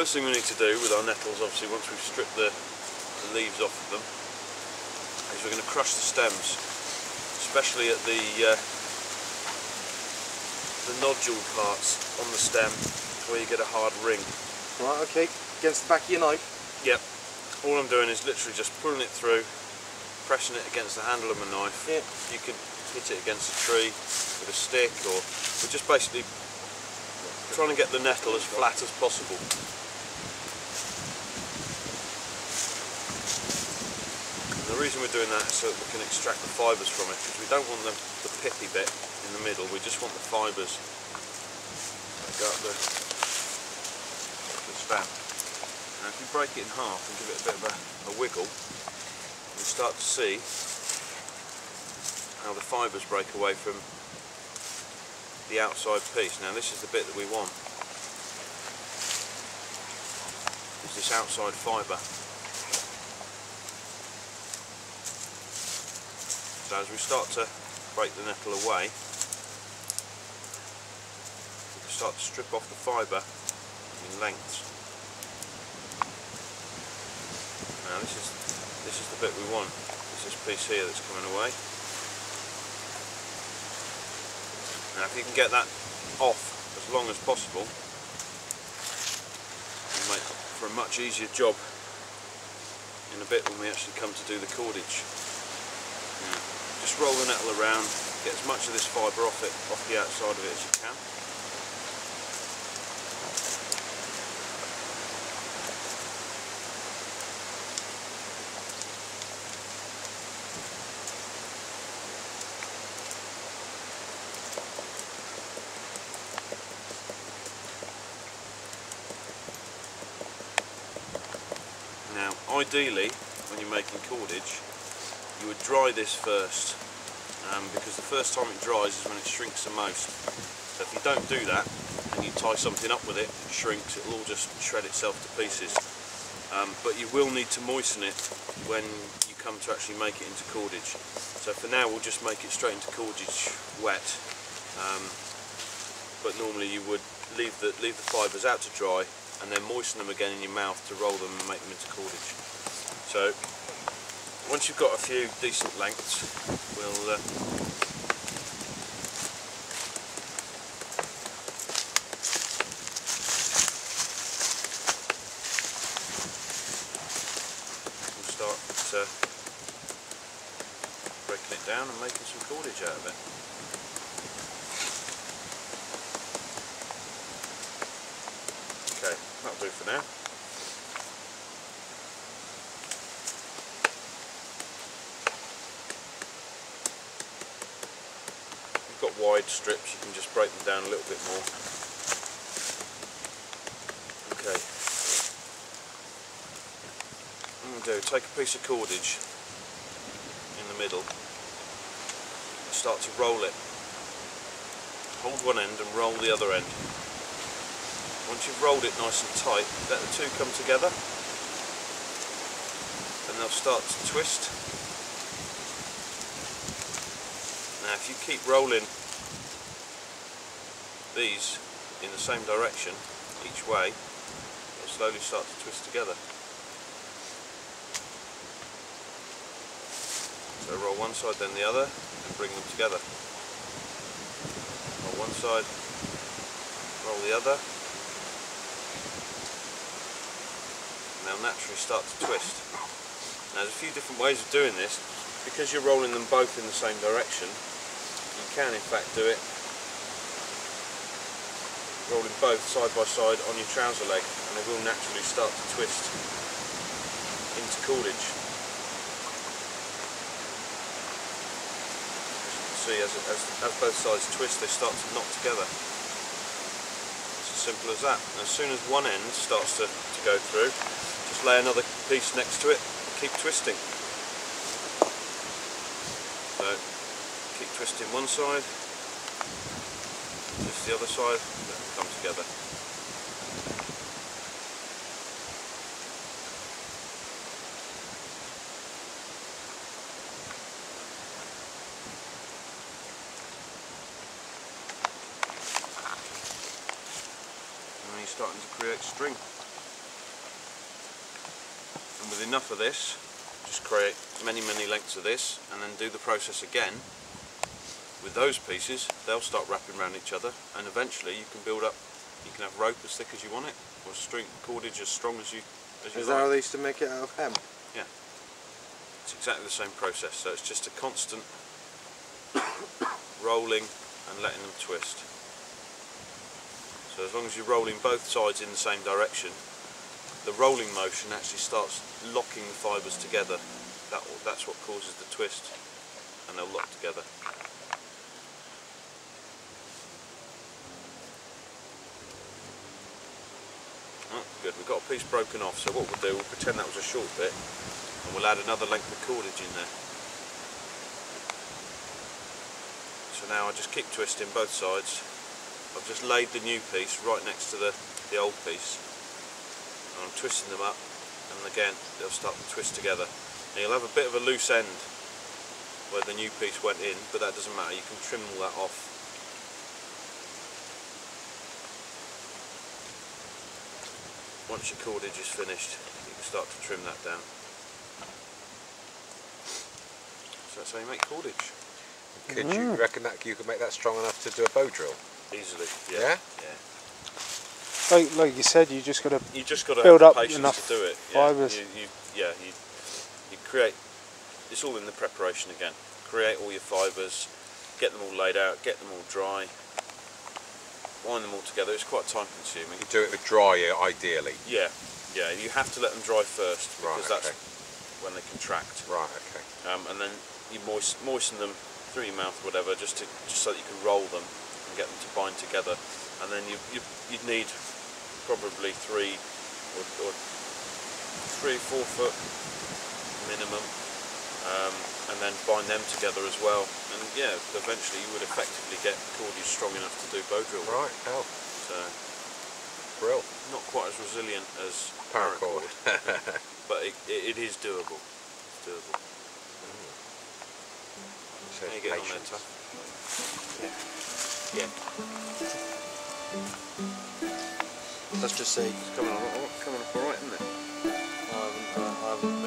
First thing we need to do with our nettles, obviously once we've stripped the, the leaves off of them, is we're going to crush the stems, especially at the uh, the nodule parts on the stem where you get a hard ring. Right, okay. Against the back of your knife. Yep. All I'm doing is literally just pulling it through, pressing it against the handle of my knife. Yeah. You could hit it against a tree with a stick or we're just basically trying to get the nettle as flat as possible. And the reason we're doing that is so that we can extract the fibres from it because we don't want the, the pippy bit in the middle, we just want the fibres that go up the, the. Now if you break it in half and give it a bit of a, a wiggle, you start to see how the fibres break away from the outside piece. Now this is the bit that we want. Is this outside fibre. So as we start to break the nettle away, we can start to strip off the fibre in lengths. Now this is this is the bit we want. It's this piece here that's coming away. Now if you can get that off as long as possible, you make for a much easier job in a bit when we actually come to do the cordage. Just roll the nettle around, get as much of this fibre off it, off the outside of it as you can. Now, ideally, when you're making cordage, you would dry this first, um, because the first time it dries is when it shrinks the most. So if you don't do that, and you tie something up with it, it shrinks, it'll all just shred itself to pieces. Um, but you will need to moisten it when you come to actually make it into cordage. So for now, we'll just make it straight into cordage wet. Um, but normally you would leave the leave the fibres out to dry and then moisten them again in your mouth to roll them and make them into cordage. So once you've got a few decent lengths, we'll uh, uh, breaking it down and making some cordage out of it. Okay, that'll do for now. You've got wide strips, you can just break them down a little bit more. Okay. I'm do, take a piece of cordage in the middle and start to roll it. Hold one end and roll the other end. Once you've rolled it nice and tight, let the two come together and they'll start to twist. Now if you keep rolling these in the same direction each way, they'll slowly start to twist together. So roll one side then the other and bring them together. Roll one side, roll the other and they'll naturally start to twist. Now there's a few different ways of doing this. Because you're rolling them both in the same direction, you can in fact do it rolling both side by side on your trouser leg and they will naturally start to twist into cordage. As you can see, as, as, as both sides twist, they start to knot together. It's as simple as that. And as soon as one end starts to, to go through, just lay another piece next to it and keep twisting. So keep twisting one side, twist the other side, let them come together. And you're starting to create string. And with enough of this, just create many, many lengths of this and then do the process again with those pieces, they'll start wrapping around each other and eventually you can build up, you can have rope as thick as you want it or string cordage as strong as you, as you Is like. that how they used to make it out of hemp? Yeah. It's exactly the same process, so it's just a constant rolling and letting them twist. So as long as you're rolling both sides in the same direction, the rolling motion actually starts locking the fibres together. That, that's what causes the twist, and they'll lock together. Good, we've got a piece broken off, so what we'll do, we'll pretend that was a short bit, and we'll add another length of cordage in there. So now I just keep twisting both sides. I've just laid the new piece right next to the, the old piece. And I'm twisting them up and again they'll start to twist together. And you'll have a bit of a loose end where the new piece went in, but that doesn't matter, you can trim all that off. Once your cordage is finished, you can start to trim that down. So that's how you make cordage. Could you mm. reckon that you could make that strong enough to do a bow drill? Easily. Yeah? Yeah. Like, like you said, you just got to You just got to Build have up enough to do it. Yeah. fibres. You, you, yeah, you, you create. It's all in the preparation again. Create all your fibres, get them all laid out, get them all dry, wind them all together. It's quite time consuming. You do it with dry ideally. Yeah, yeah. You have to let them dry first Right, because that's when they contract. Right, okay. Um, and then you moist, moisten them through your mouth, or whatever, just to just so that you can roll them and get them to bind together. And then you you you'd need probably three or, or three four foot minimum, um, and then bind them together as well. And yeah, eventually you would effectively get cordage strong enough to do bow drill. Right, hell, So brill. not quite as resilient as Paracord. but it, it, it is doable. It's doable. So How you getting on there, patience. Tuff? Yeah. Let's just see. It's coming on, coming up alright, isn't it? I haven't, uh, I haven't